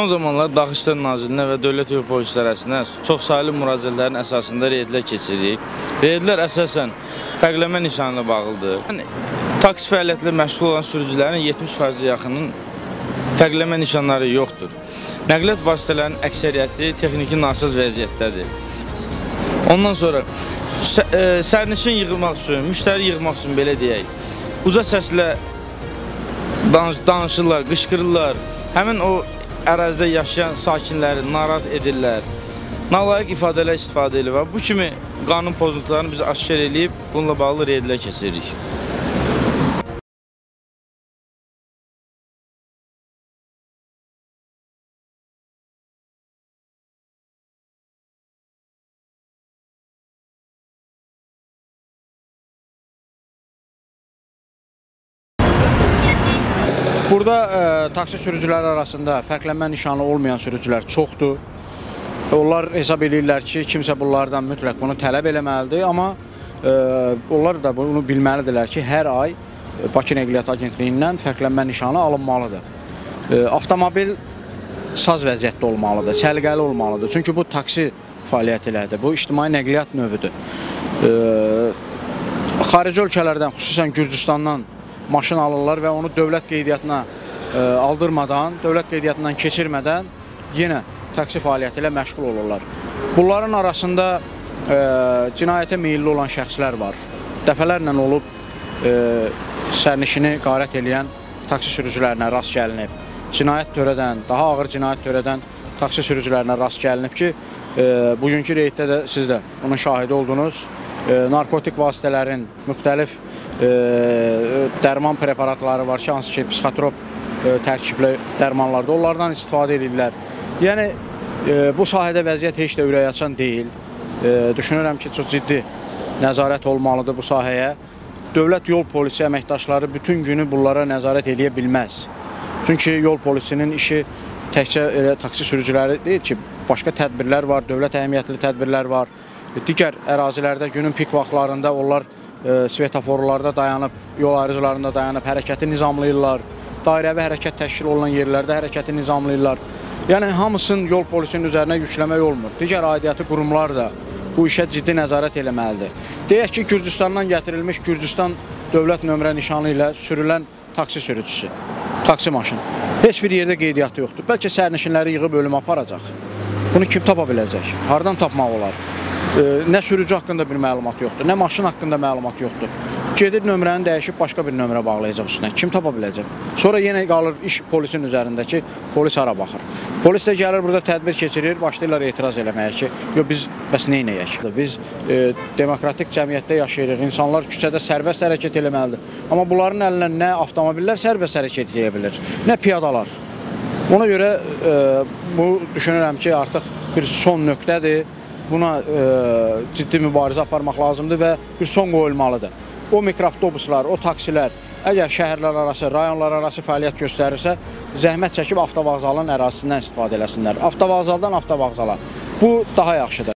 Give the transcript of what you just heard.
Son zamanlar Daxili İşlər Nazirinə və Dövlət Yol Polis İdarəsinə çoxsaylı müraciətlərin əsasında reydlər keçiririk. Reydlər əsasən fərqlənmə nişanına bağlıdır. Yəni, taksi fəaliyyətlə məşğul olan sürücülərin 70% yaxının fərqlənmə nişanları yoxdur. Nəqliyyat vasitələrinin əksəriyyəti texniki nasaz vəziyyətdədir. Ondan sonra e, sərnişin yığılmaq üçün, müştəri yığmaq üçün belə deyək, uca səslə danış danışırlar, qışqırırlar. Həmin o ərazidə yaşayan sakinləri narazı edirlər. Nalayiq ifadələr istifadə edir və bu kimi qanun pozuntularını biz aşkar eləyib bununla bağlı reydlər keçiririk. Burada e, taksi sürücüləri arasında fərqlənmə nişanı olmayan sürücülər çoxdur. Onlar hesab edirlər ki, kimsə bunlardan mütləq bunu tələb eləməlidir, amma e, onlar da bunu bilməlidirlər ki, hər ay e, Bakı Nəqliyyat Agentliyindən fərqlənmə nişanı alınmalıdır. E, avtomobil saz vəziyyətdə olmalıdır, səliqəli olmalıdır. Çünki bu taksi fəaliyyətilədir, bu ictimai nəqliyyat növüdür. E, xarici ölkələrdən, xüsusən Gürcüstandan maşın alırlar və onu dövlət qeydiyyatına e, aldırmadan, dövlət qeydiyyatından keçirmədən yenə taksi fəaliyyəti ilə məşğul olurlar. Bunların arasında e, cinayətə meyilli olan şəxslər var. Dəfələrlə olub e, sərnişini qarət eləyən taksi sürücülərinə rast gəlinib. Cinayət törədən, daha ağır cinayət törədən taksi sürücülərinə rast gəlinib ki, e, bugünkü reyddə də siz də bunun şahidi oldunuz. E, narkotik vasitələrin müxtəlif dərman preparatları var ki, hansı ki, psixotrop e, tərkibli dərmanlarda onlardan istifadə edirlər. Yəni e, bu sahədə vəziyyət heç də ürəkaçan deyil. E, düşünürəm ki, çox ciddi nəzarət olmalıdır bu sahəyə. Dövlət yol polisi əməkdaşları bütün günü bunlara nəzarət eləyə bilməz. Çünki yol polisinin işi təkcə elə taksi sürücüləri deyil ki, başqa tədbirlər var, dövlət əhəmiyyətli tədbirlər var. Digər ərazilərdə günün pik vaxtlarında onlar svetoforlarda dayanıb, yol ayrıcılarında dayanıb hərəkəti nizamlayırlar. Dairəvi hərəkət təşkil olunan yerlərdə hərəkəti nizamlayırlar. Yəni hamısının yol polisinin üzərinə yükləmək olmur. Digər aidiyyatı qurumlar da bu işə ciddi nəzarət eləməlidir. Deyək ki, Gürcüstandan gətirilmiş Gürcüstan dövlət nömrə nişanı ilə sürülən taksi sürücüsü, taksi maşını. Heç bir yerdə qeydiyyatı yoxdur. Bəlkə sərnişinləri yığıb ölümə aparacaq. Bunu kim tapa biləcək? Hardan tapmaq olar? Nə sürücü haqqında bir məlumat yoxdur, nə maşın haqqında məlumat yoxdur. Gedir nömrəni dəyişib başqa bir nömrə bağlayacaq üstünə. Kim tapa biləcək? Sonra yenə qalır iş polisin üzərində ki, polis hara baxır. Polis də gəlir burada tədbir keçirir, başlayırlar etiraz eləməyə ki, yo biz bəs nə edək? Biz e, demokratik cəmiyyətdə yaşayırıq. İnsanlar küçədə sərbəst hərəkət eləməlidir. Amma bunların əlindən nə avtomobillər sərbəst hərəkət edə bilir, nə piyadalar. Ona görə e, bu düşünürəm ki, artıq bir son nöqtədir. Buna e, ciddi mübarizə aparmaq lazımdır və bir son qoyulmalıdır. O mikroavtobuslar, o taksilər əgər şəhərlər arası, rayonlar arası fəaliyyət göstərirsə, zəhmət çəkib avtovağzalın ərazisindən istifadə eləsinlər. Avtovağzaldan avtovağzala. Bu daha yaxşıdır.